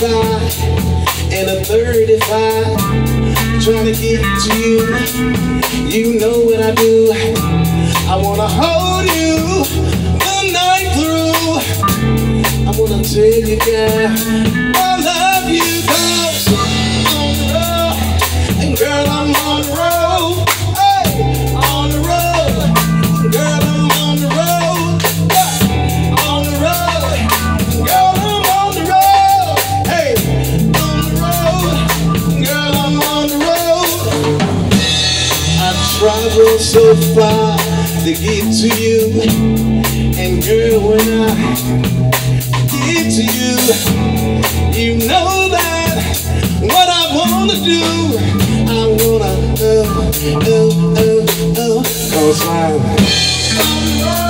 side. And a 35 Trying to get to you. You know what I do. I wanna hold you the night through. I wanna take you girl far to get to you. And girl, when I get to you, you know that what I wanna do, I wanna, oh, oh, oh, oh, cause I'm.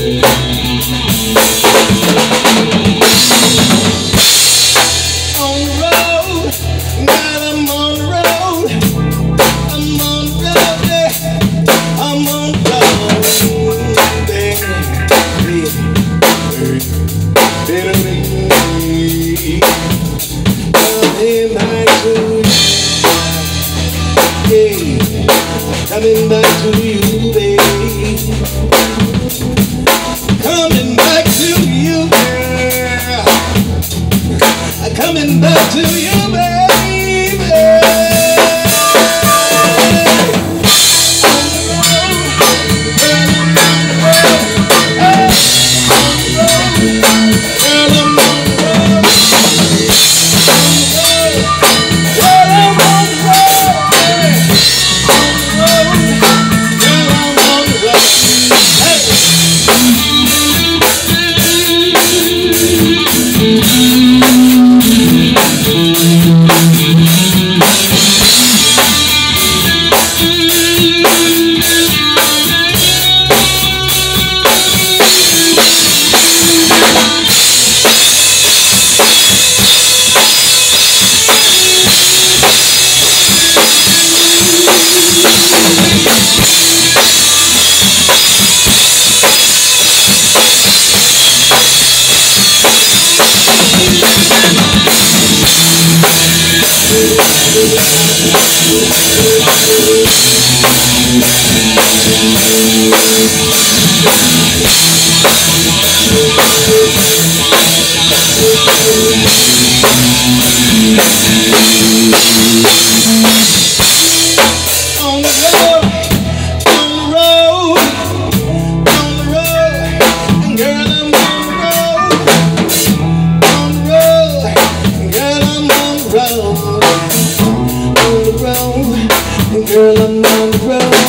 girl, I'm on the road.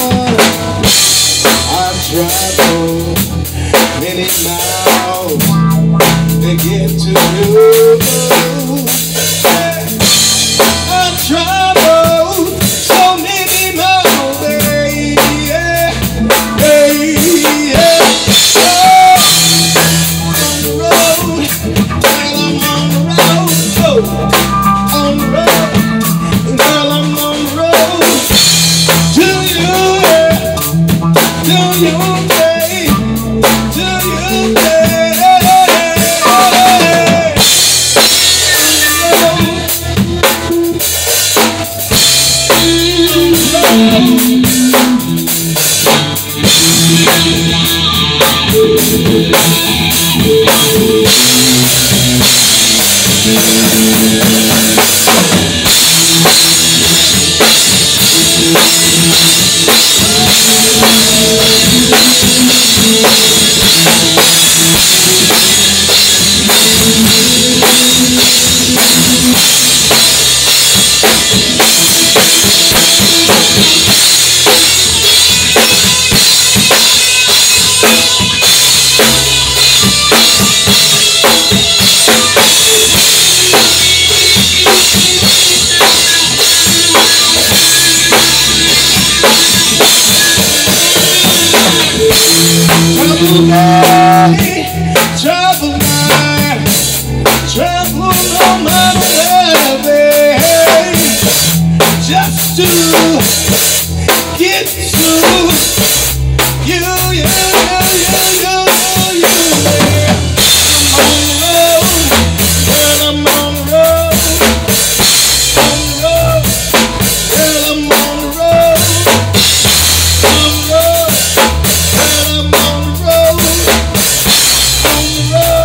Thank you. Do.